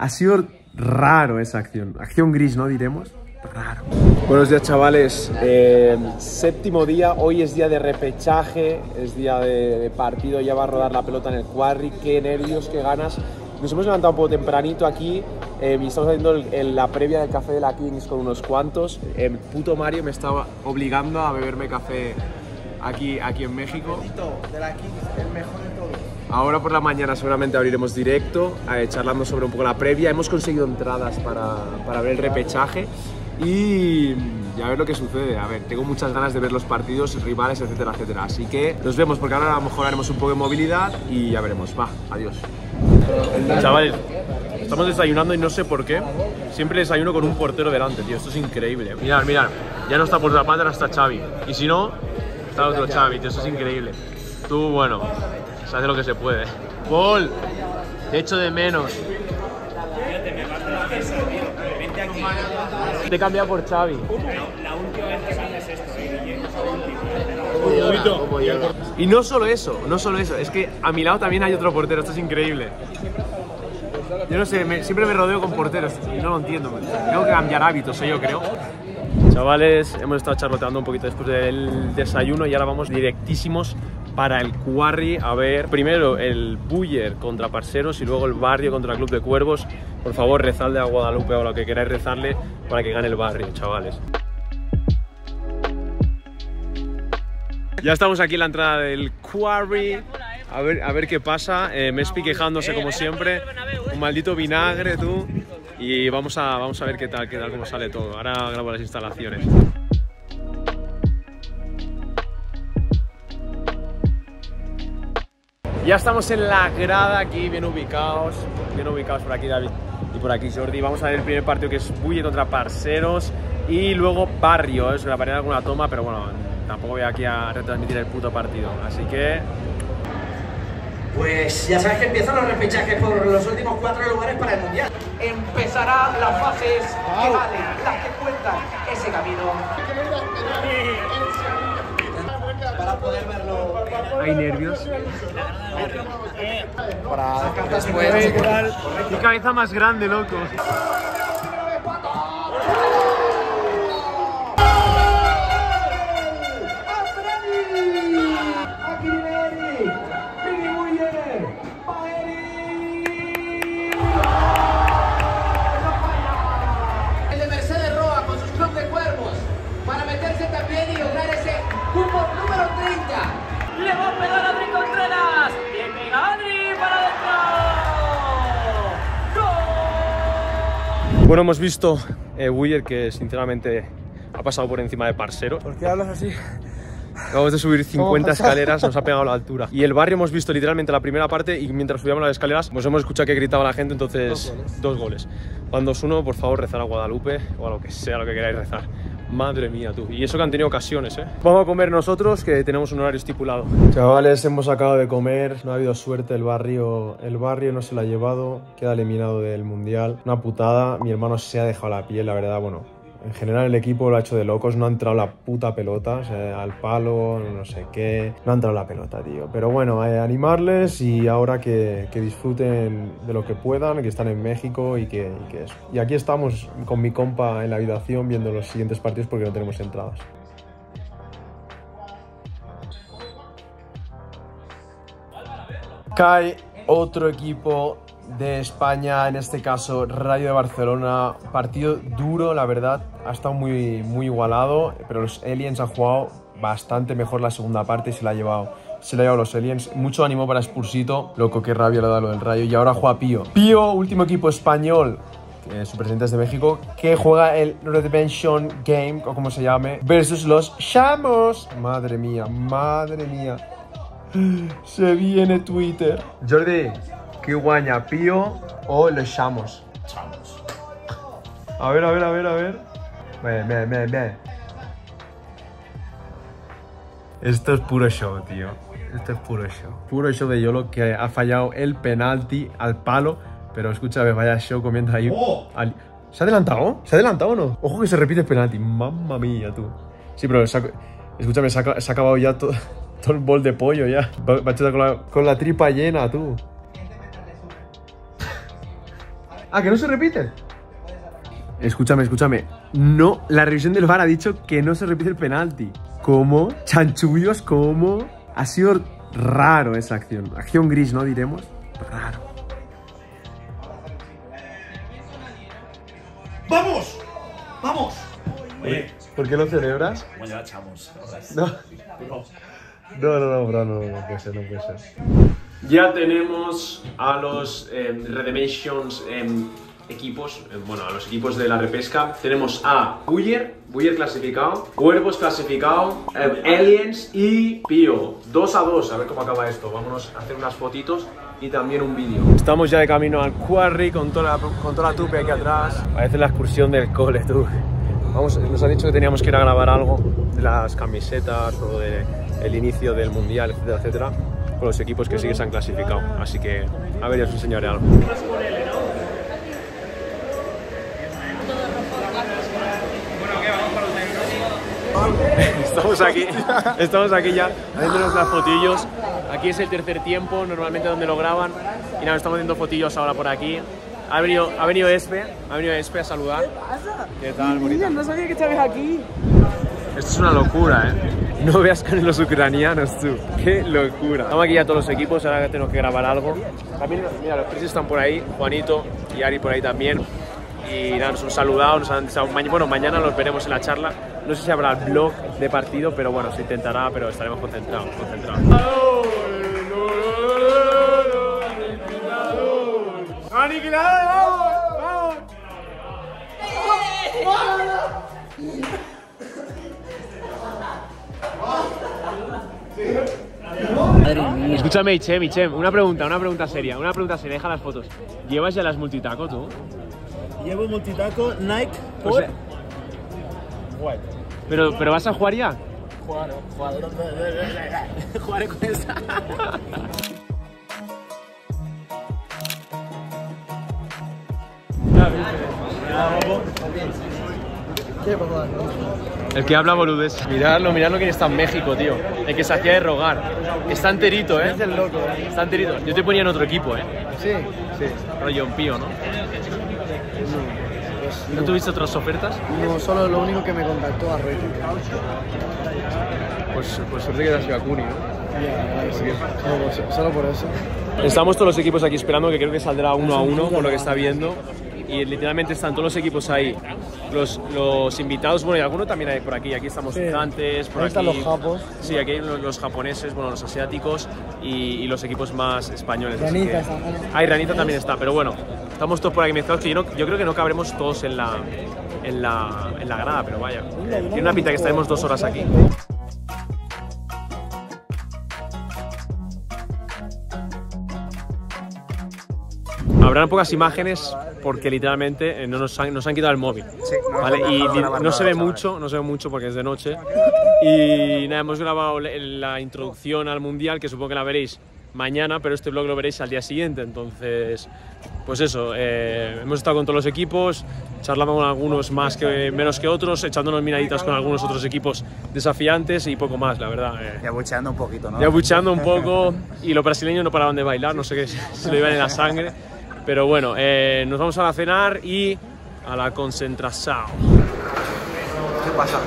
Ha sido raro esa acción. Acción gris, ¿no? Diremos. Raro. Buenos días, chavales. Eh, séptimo día. Hoy es día de repechaje. Es día de, de partido. Ya va a rodar la pelota en el quarry. Qué nervios, qué ganas. Nos hemos levantado un poco tempranito aquí eh, y estamos haciendo el- el- la previa del café de la Kings con unos cuantos. El puto Mario me estaba obligando a beberme café aquí, aquí en México. de la Kings, el mejor. Ahora por la mañana seguramente abriremos directo, eh, charlando sobre un poco la previa. Hemos conseguido entradas para, para ver el repechaje y, y a ver lo que sucede. A ver, tengo muchas ganas de ver los partidos, rivales, etcétera, etcétera. Así que nos vemos porque ahora a lo mejor haremos un poco de movilidad y ya veremos. Va, adiós. Chavales, estamos desayunando y no sé por qué. Siempre desayuno con un portero delante, tío. Esto es increíble. Mirad, mirad. Ya no está por la ahora está Xavi. Y si no, está otro Xavi, tío. Esto es increíble. Tú, bueno, se hace lo que se puede. Paul, te echo de menos. Te he cambiado por Xavi. Y no solo eso, no solo eso, es que a mi lado también hay otro portero, esto es increíble. Yo no sé, me- siempre me rodeo con porteros y no lo entiendo. Tengo que cambiar hábitos, ¿eh? yo creo. Chavales, hemos estado charloteando un poquito después del desayuno y ahora vamos directísimos para el Quarry a ver primero el Buller contra Parseros y luego el Barrio contra el Club de Cuervos. Por favor, rezadle a Guadalupe o lo que queráis rezarle para que gane el Barrio, chavales. Ya estamos aquí en la entrada del Quarry. A ver, a ver qué pasa. Eh, Mespi quejándose como siempre. Un maldito vinagre, tú. Y vamos a, vamos a ver qué tal, qué tal, cómo sale todo. Ahora grabo las instalaciones. Ya estamos en la grada aquí, bien ubicados. Bien ubicados por aquí, David. Y por aquí, Jordi. Vamos a ver el primer partido que es Bulle contra Parseros. Y luego Barrio. Es grabaré alguna toma, pero bueno, tampoco voy aquí a retransmitir el puto partido. Así que Pues ya sabes que empiezan los repechajes por los últimos cuatro lugares para el Mundial. Empezará las fases que valen, las que cuentan ese camino. Poder verlo. hay nervios. Para después. Mi cabeza más grande, loco. Bueno, hemos visto eh, Buller que sinceramente ha pasado por encima de Parseros. ¿Por qué hablas así? Acabamos de subir 50 escaleras, nos ha pegado la altura. Y el barrio hemos visto literalmente la primera parte y mientras subíamos las escaleras, pues hemos escuchado que gritaba la gente, entonces dos goles. Cuando os uno, por favor, rezar a Guadalupe o a lo que sea lo que queráis rezar. Madre mía, tú. Y eso que han tenido ocasiones, ¿eh? Vamos a comer nosotros, que tenemos un horario estipulado. Chavales, hemos acabado de comer. No ha habido suerte, el barrio, el barrio no se lo ha llevado. Queda eliminado del mundial. Una putada. Mi hermano se ha dejado la piel, la verdad. Bueno, en general el equipo lo ha hecho de locos, no ha entrado la puta pelota, al palo, no sé qué, no ha entrado la pelota, tío. Pero bueno, eh, animarles y ahora que, que disfruten de lo que puedan, que están en México y que, y que eso. Y aquí estamos con mi compa en la habitación viendo los siguientes partidos porque no tenemos entradas. Cae otro equipo de España, en este caso Rayo de Barcelona. Partido duro, la verdad, ha estado muy, muy igualado, pero los Aliens han jugado bastante mejor la segunda parte y se la ha llevado. Se la ha llevado los Aliens. Mucho ánimo para Spursito. Loco, qué rabia le da lo del Rayo. Y ahora juega Pío. Pío, último equipo español. su presidente es de México, que juega el Redemption Game, o como se llame, versus los Chamos. Madre mía, madre mía. Se viene Twitter. Jordi, ¿qué guaña? ¿Pío o los chamos? Chamos. A ver, a ver, a ver, a ver. Ven, ven, ven, ven. Esto es puro show, tío. Esto es puro show. Puro show de Yolo que ha fallado el penalti al palo. Pero escúchame, vaya show comiendo ahí. al- ¿Se ha adelantado? ¿Se ha adelantado o no? Ojo que se repite el penalti. Mamma mía, tú. Sí, pero se ha- escúchame, se ha, se ha acabado ya todo, todo el bol de pollo ya. Va- Bachata con la, con la tripa llena, tú. Ah, que no se repite. Escúchame, escúchame. No, la revisión del VAR ha dicho que no se repite el penalti. ¿Cómo? Chanchullos, ¿cómo? Ha sido raro esa acción. Acción gris, ¿no? Diremos. Raro. ¡Vamos! ¡Vamos! ¿Por qué lo celebras? Como ya echamos. No. No, no, no, bro, no, no puede ser, no puede ser. Ya tenemos a los eh, Redemations em, equipos, eh, bueno, a los equipos de la repesca. Tenemos a Buyer, Buyer clasificado, Cuervos clasificado, eh, Aliens y Pío. 2 a 2, a ver cómo acaba esto. Vámonos a hacer unas fotitos y también un vídeo. Estamos ya de camino al quarry con toda la, con toda la tupe aquí atrás. Parece la excursión del cole, tú. Vamos, nos han dicho que teníamos que ir a grabar algo de las camisetas o de el inicio del mundial, etcétera, etcétera, con los equipos que sí que se han clasificado. Así que, a ver, ya os enseñaré algo. Estamos aquí, estamos aquí ya haciéndonos las fotillos. Aquí es el tercer tiempo, normalmente donde lo graban. Y nada, estamos haciendo fotillos ahora por aquí. Ha venido, ha venido Espe, ha venido Espe a saludar. ¿Qué tal, bonita? no sabía que estabas aquí. Esto es una locura, ¿eh? No veas con los ucranianos, tú. ¡Qué locura! Estamos aquí ya todos los equipos, ahora que tenemos que grabar algo. También, mira, los Chris están por ahí, Juanito y Ari por ahí también. Y nada, nos han saludado, nos han bueno, mañana los veremos en la charla. No sé si habrá blog de partido, pero bueno, se intentará, pero estaremos concentrados, concentrados. Escúchame, Ichem, Ichem, una pregunta, una pregunta seria, una pregunta seria, deja las fotos. ¿Llevas ya las multitaco tú? Llevo multitaco Nike O por... sea, pero, pero vas a jugar ya. Jugar, jugar. Jugaré con esa. El que habla boludes. Miradlo, miradlo quién está en México, tío. El que se hacía de rogar. Está enterito, ¿eh? Es el loco, ¿eh? Está enterito. Yo te ponía en otro equipo, ¿eh? Sí. Sí. Rollo en pío, ¿no? ¿No tuviste otras ofertas? No, solo lo único que me contactó a Rey. Pues, pues suerte que te has ido a Cuni, ¿no? Solo, por- solo por eso. Estamos todos los equipos aquí esperando, que creo que saldrá uno a uno por lo que está viendo. Y literalmente están todos los equipos ahí. Los, los invitados, bueno, y alguno también hay por aquí. Aquí estamos Sí. gigantes, por Ahí aquí. están los japos. Sí, aquí hay los, los japoneses, bueno, los asiáticos y, y los equipos más españoles. Ranita está. Ah, Ranita también está, pero bueno, estamos todos por aquí mezclados que yo, no- yo creo que no cabremos todos en la, en la, en la grada, pero vaya. Tiene una pinta que estaremos dos horas aquí. Habrán pocas imágenes porque literalmente eh, no nos han, nos han quitado el móvil. ¿vale? Y no se ve mucho, no se ve mucho porque es de noche. Y nada, hemos grabado la- introducción al mundial que supongo que la veréis mañana, pero este vlog lo veréis al día siguiente. Entonces, pues eso, eh, hemos estado con todos los equipos, charlamos con algunos más que menos que otros, echándonos miraditas con algunos otros equipos desafiantes y poco más, la verdad. eh. Ya bucheando un poquito, ¿no? Ya buchando un poco y los brasileños no paraban de bailar, no sé qué, se lo iban en la sangre. Pero bueno, eh, nos vamos a la cenar y a la concentración. ¿Qué pasa?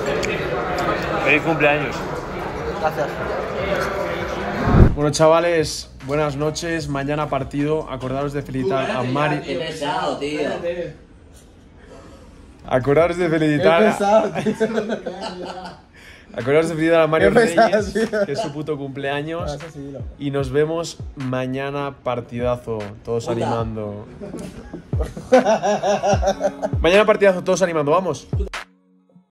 Feliz cumpleaños. Gracias. Bueno, chavales, buenas noches. Mañana partido. Acordaros de felicitar a Mari. Qué pesado, tío. Acordaros de felicitar. Acordaros de felicitar a Mario Reyes, que es su puto cumpleaños. Lo- Y nos vemos mañana partidazo, todos animando. mañana partidazo, todos animando, vamos.